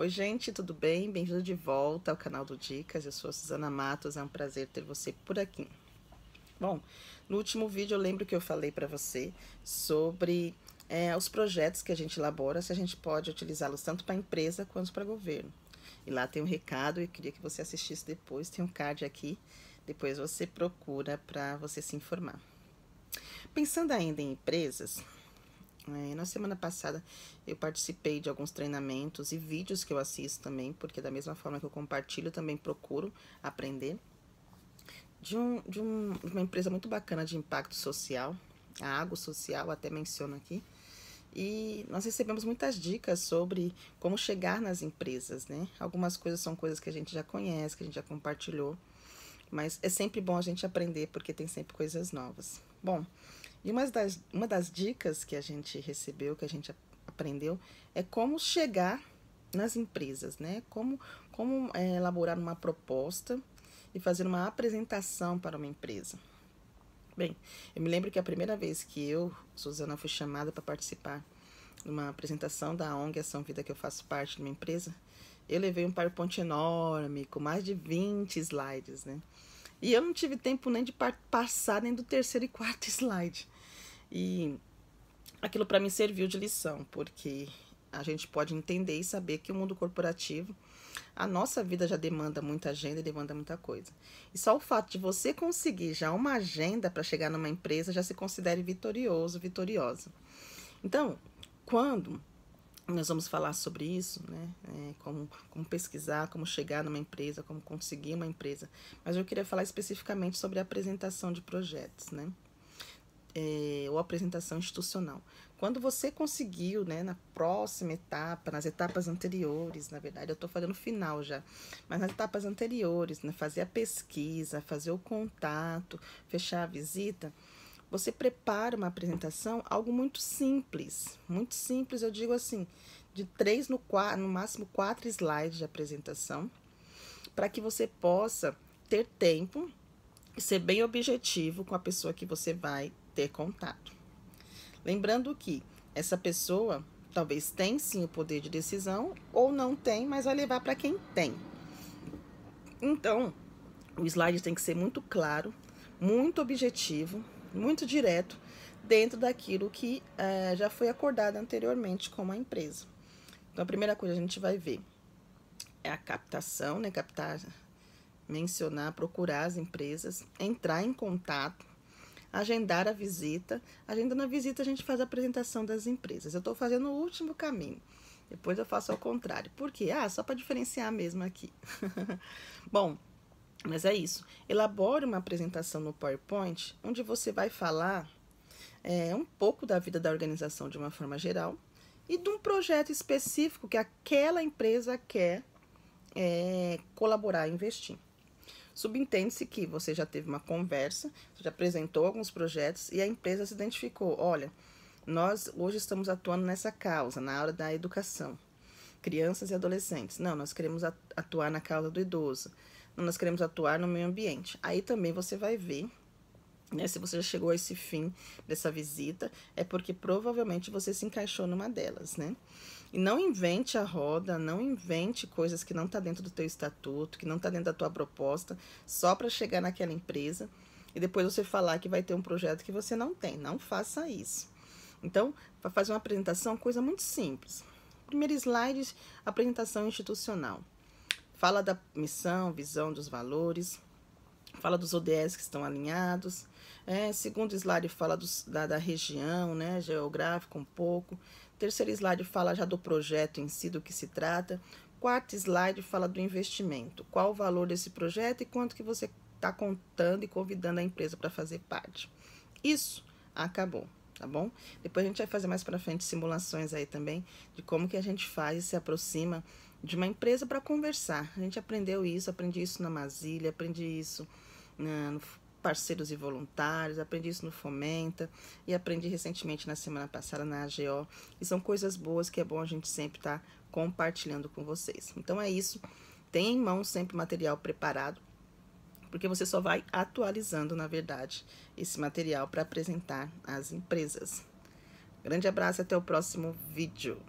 Oi, gente, tudo bem? Bem-vindo de volta ao canal do Dicas. Eu sou a Suzana Matos, é um prazer ter você por aqui. Bom, no último vídeo eu lembro que eu falei para você sobre é, os projetos que a gente elabora, se a gente pode utilizá-los tanto para empresa quanto para governo. E lá tem um recado, eu queria que você assistisse depois, tem um card aqui, depois você procura para você se informar. Pensando ainda em empresas, é, na semana passada eu participei de alguns treinamentos e vídeos que eu assisto também, porque da mesma forma que eu compartilho, também procuro aprender. De, um, de, um, de uma empresa muito bacana de impacto social, a Água Social, até menciono aqui. E nós recebemos muitas dicas sobre como chegar nas empresas, né? Algumas coisas são coisas que a gente já conhece, que a gente já compartilhou, mas é sempre bom a gente aprender porque tem sempre coisas novas. Bom, e uma das, uma das dicas que a gente recebeu, que a gente aprendeu, é como chegar nas empresas, né? Como, como é, elaborar uma proposta e fazer uma apresentação para uma empresa. Bem, eu me lembro que a primeira vez que eu, Suzana, fui chamada para participar de uma apresentação da ONG Ação Vida, que eu faço parte de uma empresa, eu levei um PowerPoint enorme, com mais de 20 slides, né? E eu não tive tempo nem de passar nem do terceiro e quarto slide. E aquilo para mim serviu de lição, porque a gente pode entender e saber que o mundo corporativo, a nossa vida já demanda muita agenda e demanda muita coisa. E só o fato de você conseguir já uma agenda para chegar numa empresa já se considere vitorioso, vitoriosa. Então, quando nós vamos falar sobre isso, né? É, como, como pesquisar, como chegar numa empresa, como conseguir uma empresa. Mas eu queria falar especificamente sobre a apresentação de projetos, né? É, ou apresentação institucional. Quando você conseguiu, né, na próxima etapa, nas etapas anteriores, na verdade, eu estou fazendo final já, mas nas etapas anteriores, né, fazer a pesquisa, fazer o contato, fechar a visita, você prepara uma apresentação, algo muito simples, muito simples, eu digo assim, de três no, quatro, no máximo quatro slides de apresentação, para que você possa ter tempo e ser bem objetivo com a pessoa que você vai ter contato. Lembrando que essa pessoa talvez tem sim o poder de decisão ou não tem, mas vai levar para quem tem. Então, o slide tem que ser muito claro, muito objetivo, muito direto dentro daquilo que é, já foi acordado anteriormente com a empresa. Então, a primeira coisa que a gente vai ver é a captação, né? Captar, mencionar, procurar as empresas, entrar em contato, agendar a visita. Agendando a visita, a gente faz a apresentação das empresas. Eu estou fazendo o último caminho. Depois eu faço ao contrário. Por quê? Ah, só para diferenciar mesmo aqui. Bom, mas é isso. Elabore uma apresentação no PowerPoint onde você vai falar é, um pouco da vida da organização de uma forma geral e de um projeto específico que aquela empresa quer é, colaborar e investir. Subentende-se que você já teve uma conversa, você já apresentou alguns projetos e a empresa se identificou. Olha, nós hoje estamos atuando nessa causa, na área da educação. Crianças e adolescentes. Não, nós queremos atuar na causa do idoso nós queremos atuar no meio ambiente. Aí também você vai ver, né, se você já chegou a esse fim dessa visita, é porque provavelmente você se encaixou numa delas, né? E não invente a roda, não invente coisas que não está dentro do teu estatuto, que não está dentro da tua proposta, só para chegar naquela empresa e depois você falar que vai ter um projeto que você não tem. Não faça isso. Então, para fazer uma apresentação, coisa muito simples. Primeiro slide, apresentação institucional fala da missão, visão dos valores, fala dos ODS que estão alinhados. É, segundo slide fala dos, da, da região, né, geográfico um pouco. Terceiro slide fala já do projeto em si, do que se trata. Quarto slide fala do investimento. Qual o valor desse projeto e quanto que você está contando e convidando a empresa para fazer parte. Isso acabou, tá bom? Depois a gente vai fazer mais para frente simulações aí também de como que a gente faz e se aproxima de uma empresa para conversar. A gente aprendeu isso, aprendi isso na Masília, aprendi isso na, no Parceiros e Voluntários, aprendi isso no Fomenta e aprendi recentemente na semana passada na AGO. E são coisas boas que é bom a gente sempre estar tá compartilhando com vocês. Então é isso. Tenha em mão sempre material preparado, porque você só vai atualizando, na verdade, esse material para apresentar às empresas. Grande abraço e até o próximo vídeo.